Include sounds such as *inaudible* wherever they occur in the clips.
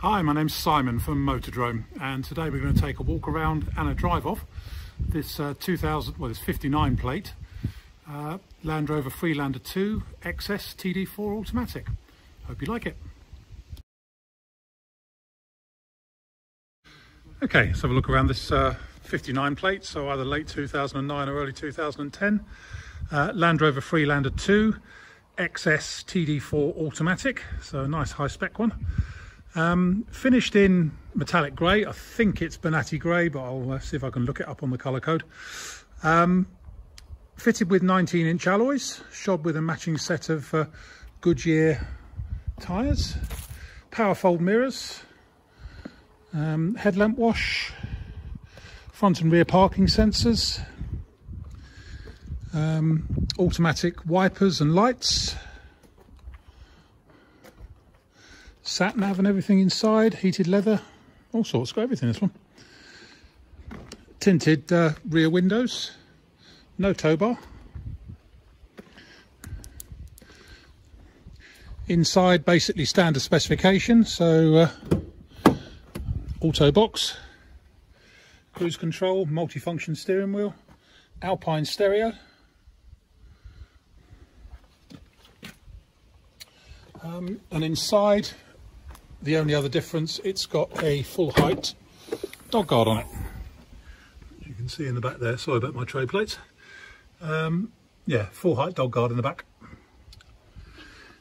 Hi, my name's Simon from Motodrome and today we're going to take a walk around and a drive off this uh, 2000, well this 59 plate uh, Land Rover Freelander 2 XS TD4 automatic. Hope you like it. Okay, let's have a look around this uh, 59 plate, so either late 2009 or early 2010. Uh, Land Rover Freelander 2 XS TD4 automatic, so a nice high spec one. Um, finished in metallic grey. I think it's Bonatti grey, but I'll uh, see if I can look it up on the colour code. Um, fitted with 19 inch alloys, shod with a matching set of uh, Goodyear tyres, power fold mirrors, um, headlamp wash, front and rear parking sensors, um, automatic wipers and lights, sat nav and everything inside, heated leather, all sorts, got everything this one. Tinted uh, rear windows, no tow bar. Inside basically standard specification, so uh, auto box, cruise control, multifunction steering wheel, Alpine stereo. Um, and inside the only other difference, it's got a full height dog guard on it. You can see in the back there, sorry about my tray plates. Um, yeah, full height dog guard in the back.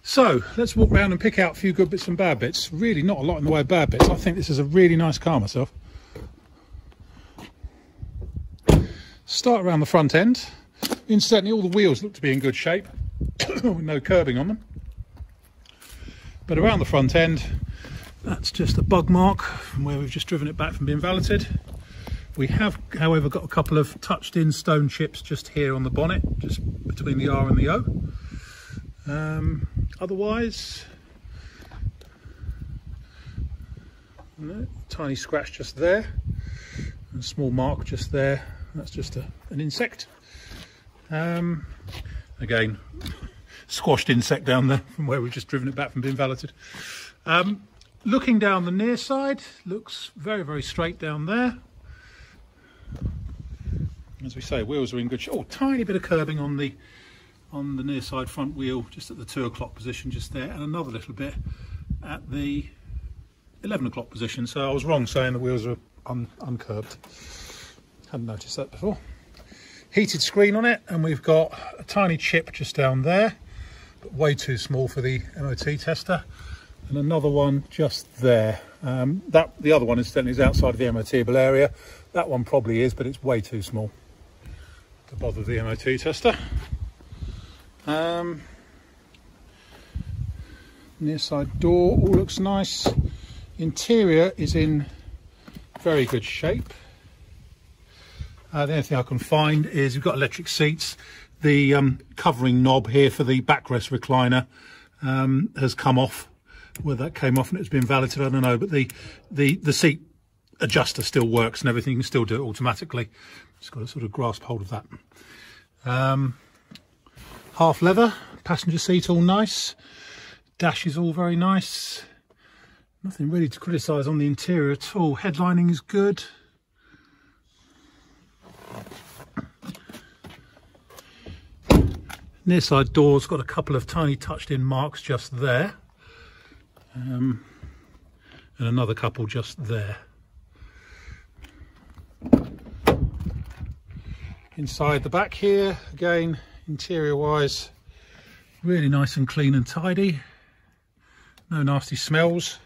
So let's walk around and pick out a few good bits and bad bits. Really not a lot in the way of bad bits. I think this is a really nice car myself. Start around the front end. Incidentally, all the wheels look to be in good shape, *coughs* with no curbing on them. But around the front end, that's just a bug mark from where we've just driven it back from being valeted. We have, however, got a couple of touched in stone chips just here on the bonnet, just between the R and the O. Um, otherwise, no, tiny scratch just there, a small mark just there. That's just a, an insect. Um, again, *laughs* squashed insect down there from where we've just driven it back from being valeted. Um, Looking down the near side, looks very, very straight down there. As we say, wheels are in good shape. Oh, tiny bit of curbing on the on the near side front wheel, just at the two o'clock position, just there, and another little bit at the 11 o'clock position. So I was wrong saying the wheels are un uncurbed. Hadn't noticed that before. Heated screen on it, and we've got a tiny chip just down there, but way too small for the MOT tester and another one just there. Um, that The other one incidentally is outside of the MOTable area. That one probably is, but it's way too small to bother the MOT tester. Um, near side door all looks nice. Interior is in very good shape. Uh, the only thing I can find is we've got electric seats. The um, covering knob here for the backrest recliner um, has come off whether that came off and it's been valeted, I don't know. But the the the seat adjuster still works and everything. You can still do it automatically. Just got to sort of grasp hold of that. Um, half leather, passenger seat all nice. Dash is all very nice. Nothing really to criticise on the interior at all. Headlining is good. Near side door's got a couple of tiny touched in marks just there um, and another couple just there. Inside the back here, again, interior wise, really nice and clean and tidy. No nasty smells.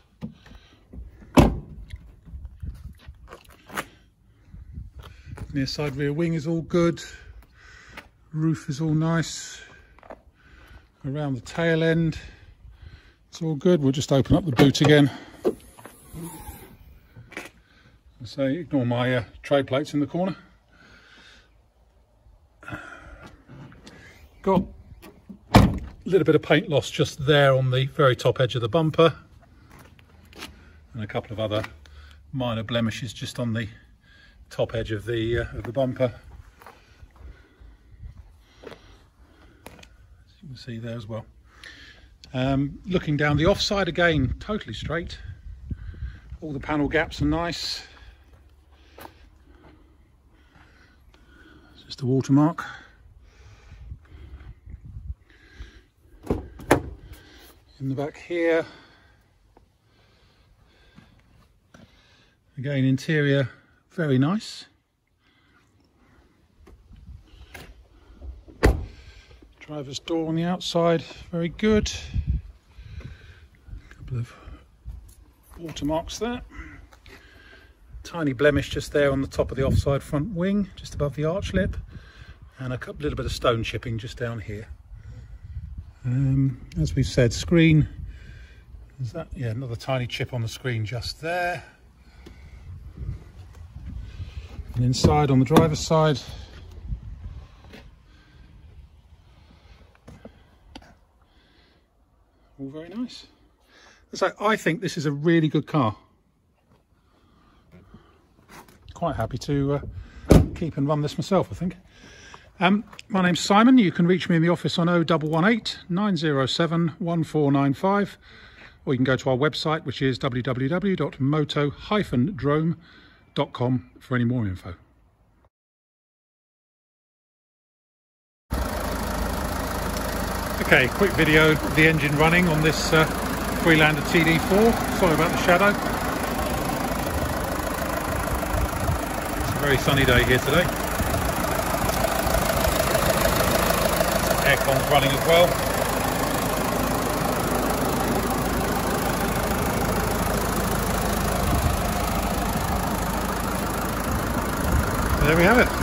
Near side rear wing is all good. Roof is all nice. Around the tail end, it's all good. We'll just open up the boot again. So ignore my uh, tray plates in the corner. Got a little bit of paint loss just there on the very top edge of the bumper. And a couple of other minor blemishes just on the top edge of the, uh, of the bumper. As you can see there as well. Um, looking down the offside again, totally straight. All the panel gaps are nice. Just a watermark. In the back here. Again, interior very nice. Driver's door on the outside, very good. Couple of watermarks there. Tiny blemish just there on the top of the offside front wing, just above the arch lip. And a couple, little bit of stone chipping just down here. Um, as we've said, screen, is that, yeah, another tiny chip on the screen just there. And inside on the driver's side, all very nice. So I think this is a really good car. Quite happy to uh, keep and run this myself, I think. Um, my name's Simon. You can reach me in the office on 0118 907 1495 or you can go to our website which is www.moto-drome.com for any more info. Okay, quick video the engine running on this uh, Freelander TD4. Sorry about the shadow. It's a very sunny day here today. Aircon's running as well. there we have it.